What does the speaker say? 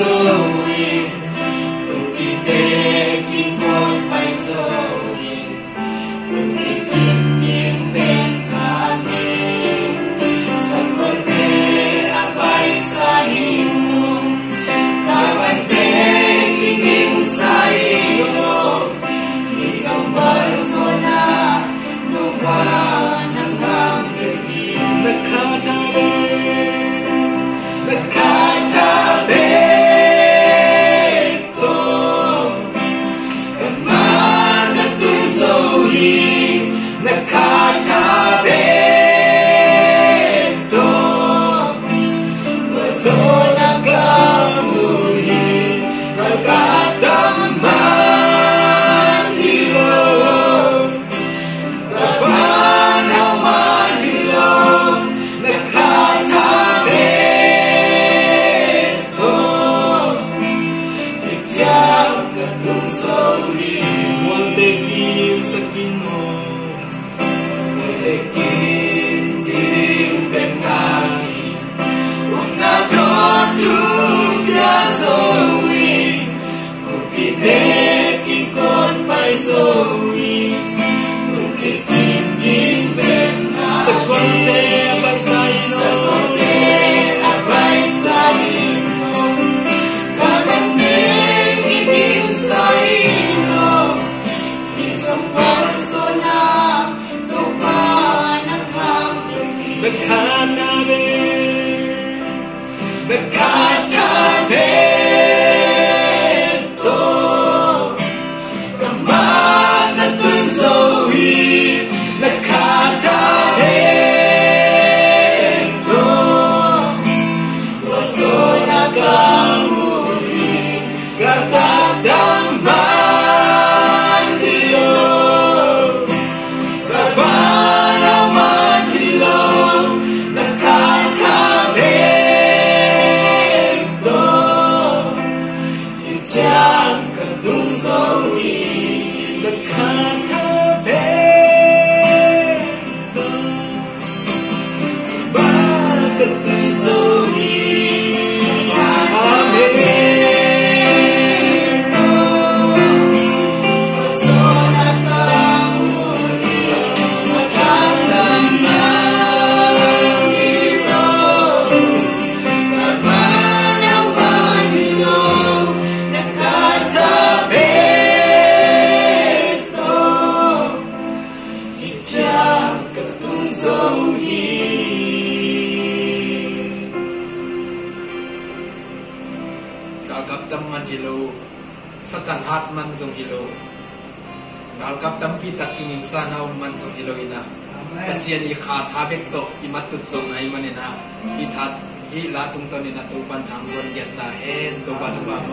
alone. ิโลถตันฮัตมันสจงฮิโลนักับตัมพีตักกิงินซานาอมันสจงฮิโลอินาเอเซียนีขาทาเบตโตอิมัตตุจงไงมันนะอิทัดอิลาตุงตอนินาตุปันทางวนเกตตาเ็นตุปันทุปันโม